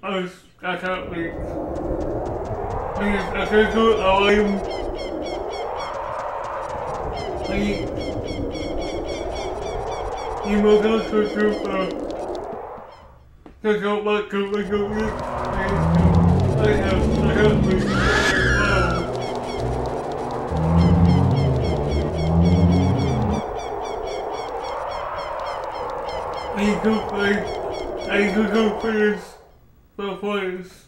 I, I can't wait. Please, I can't do it alone. Please. You go to Cooper. I don't want to make a week. I have, I have me. I go play. I go go finish the place.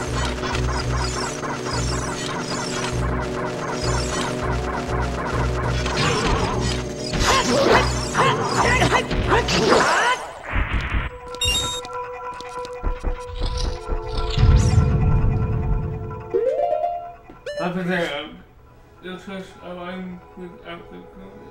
aligned with Apple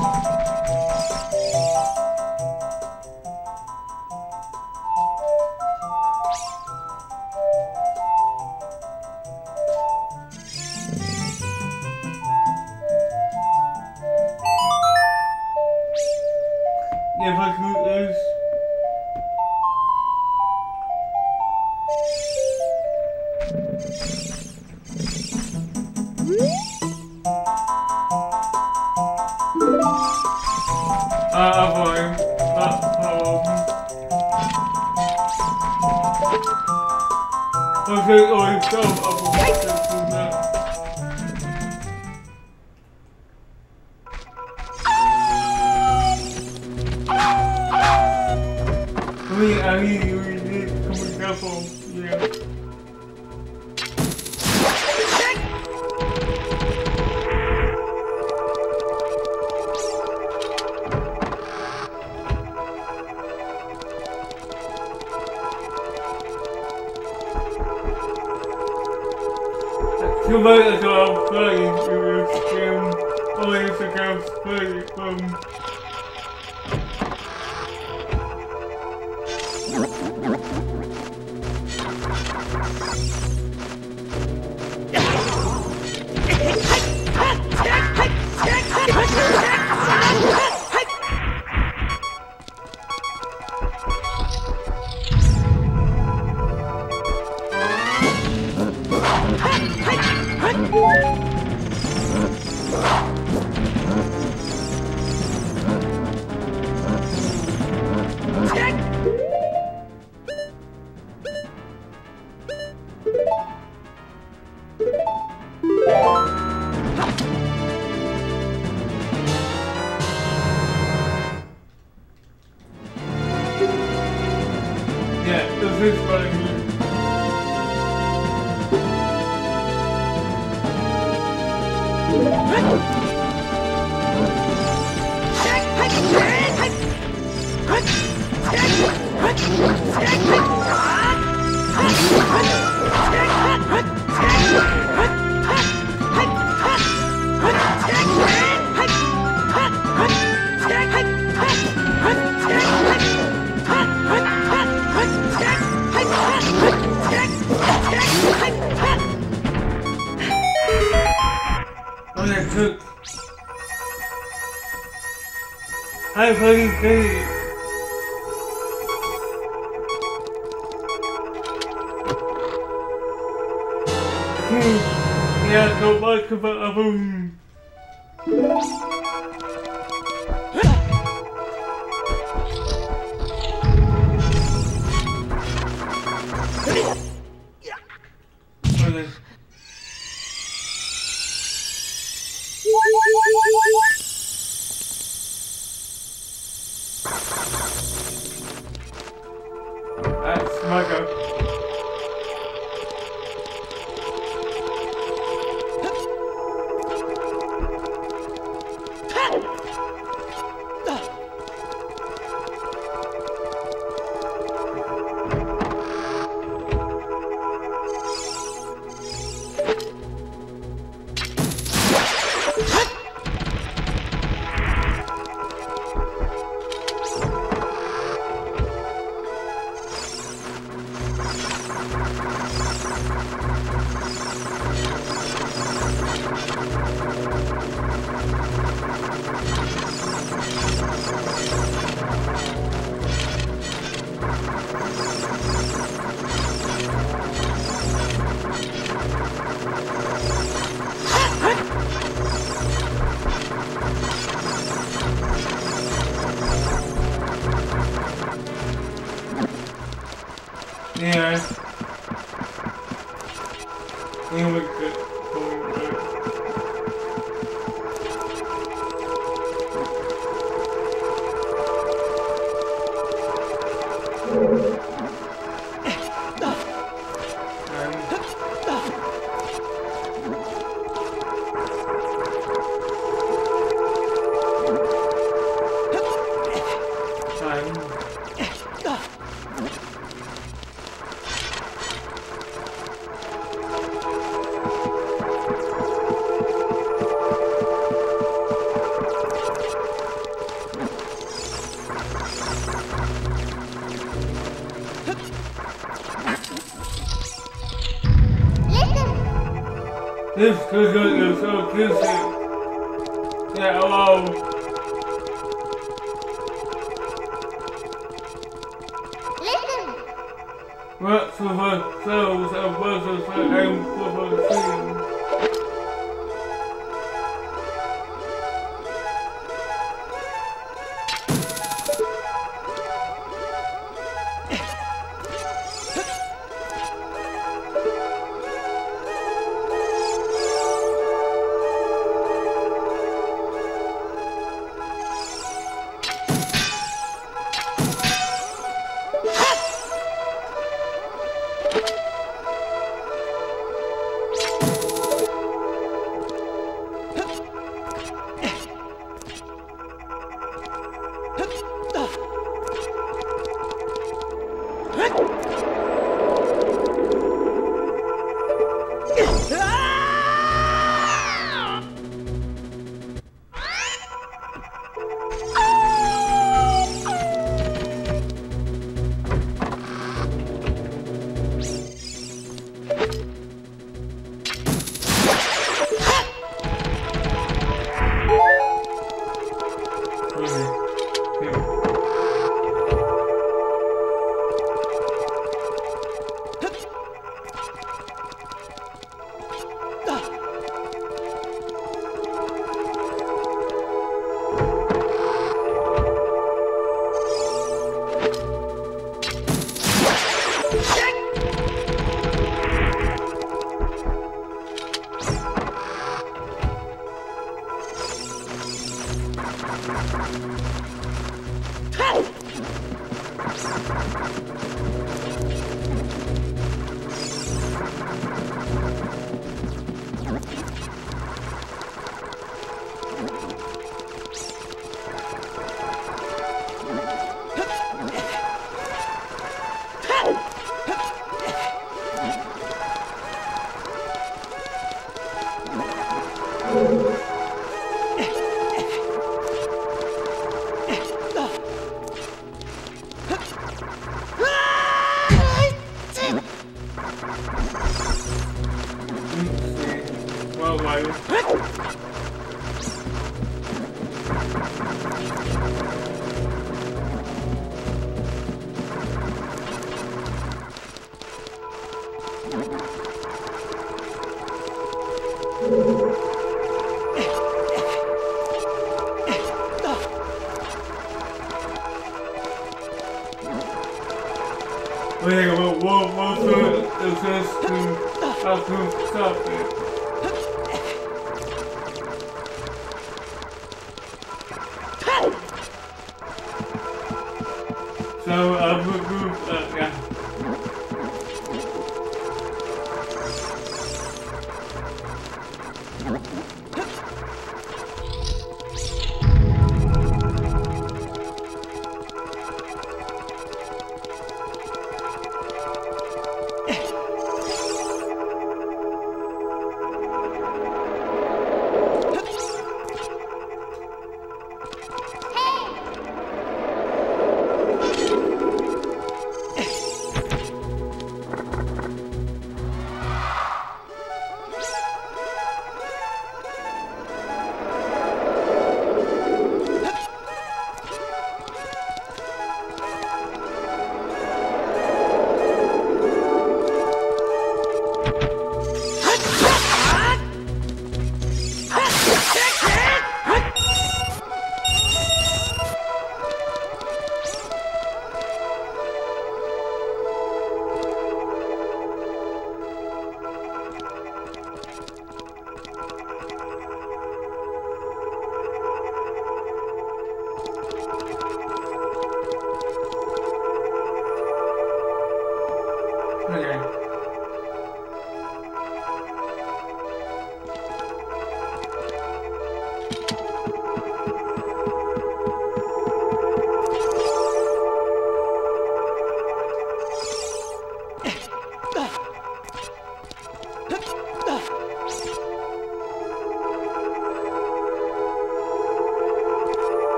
Okay, oh, he's dumb. I'm gonna cook. I fucking cook. yeah, don't like about a.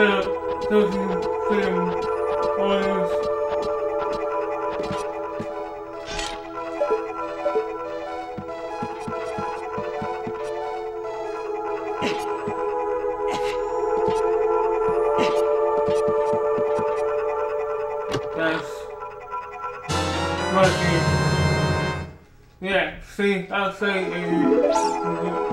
There, there's nothing honest. That's lucky. Yeah, see, I'll say it.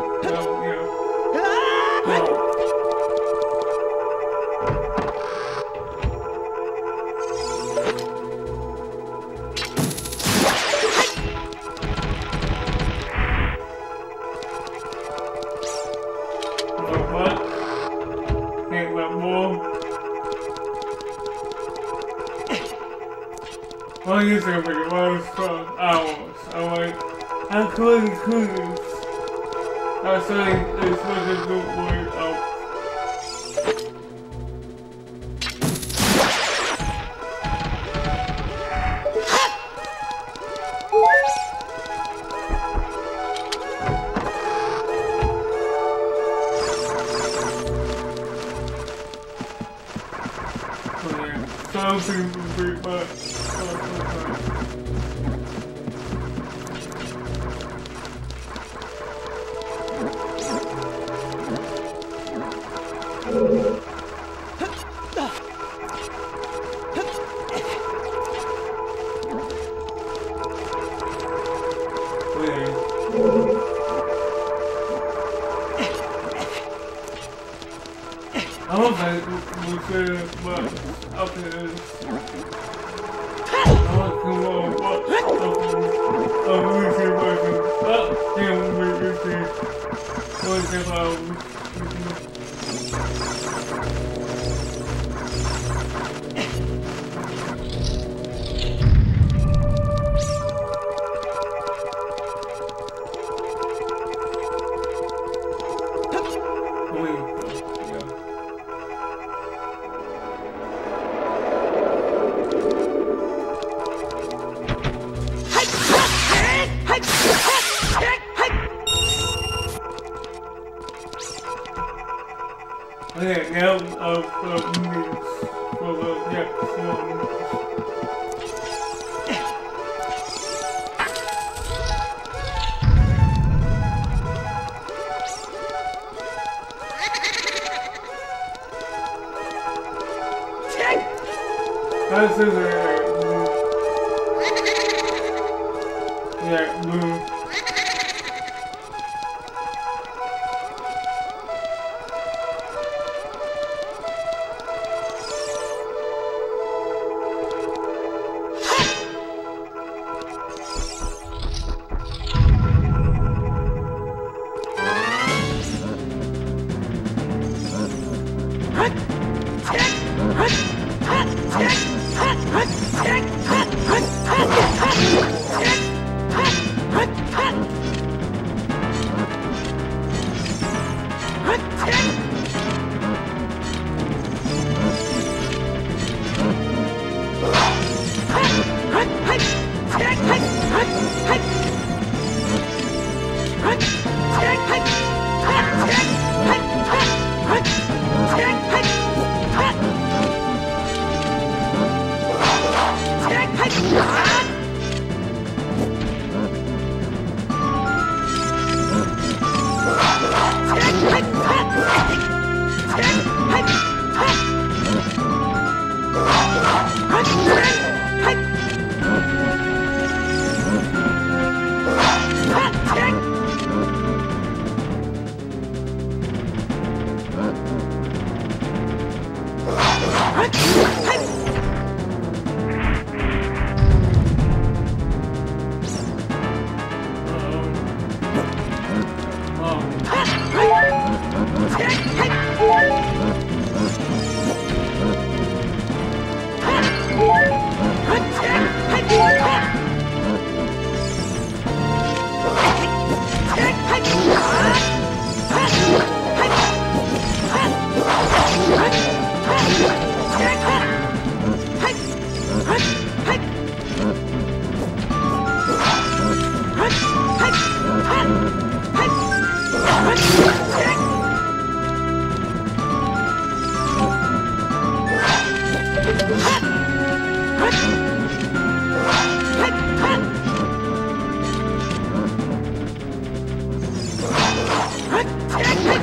は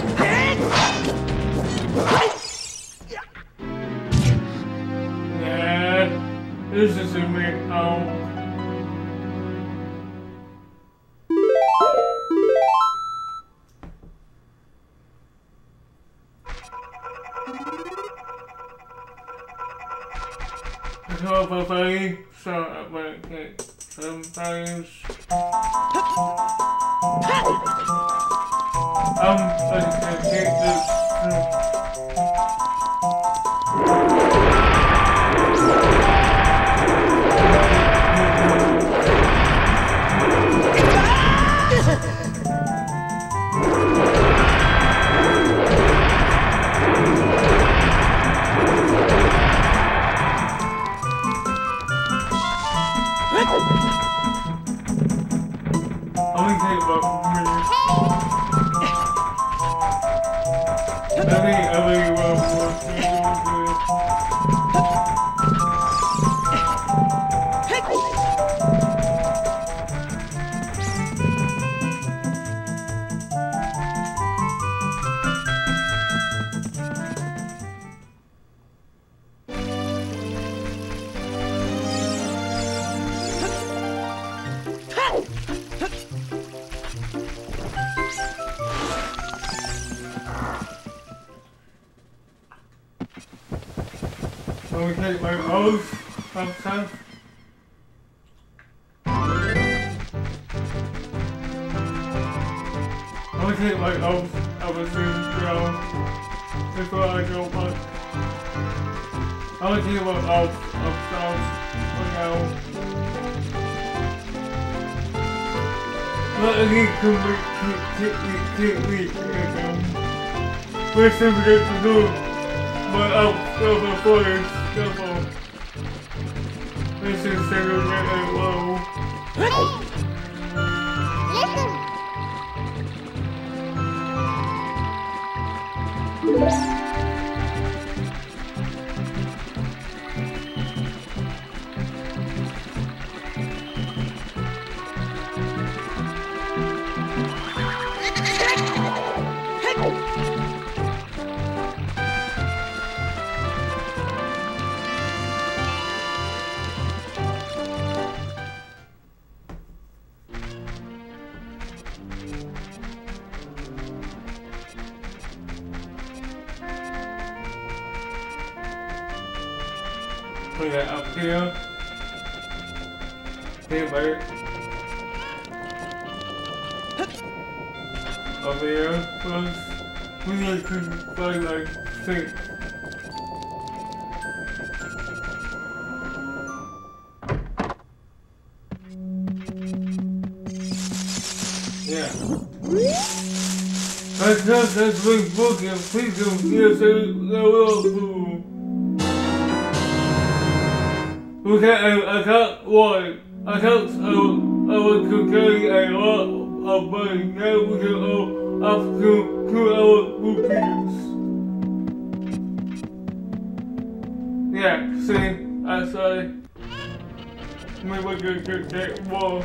っ Bye. Know. We're simply to do my oath of a forest, double. This is single get low. Listen. That's not that's big book and please don't yes, I will. Okay, I, I can't why. I can't I, I to carry a lot of money. Now we can all up to two hour rupees. Yeah, see, I say maybe we get, get more.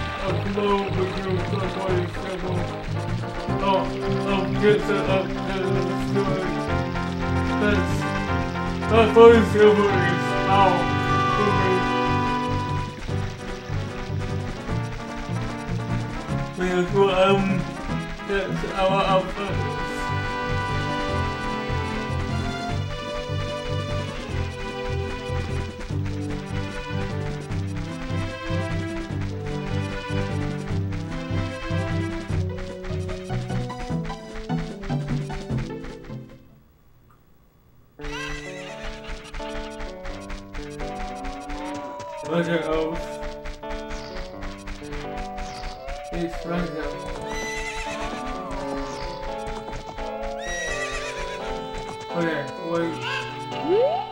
upload with you the several. Oh, I'll get to up to the story. That's that voice over is out for me. Because um, that's our outfit. Okay, wait.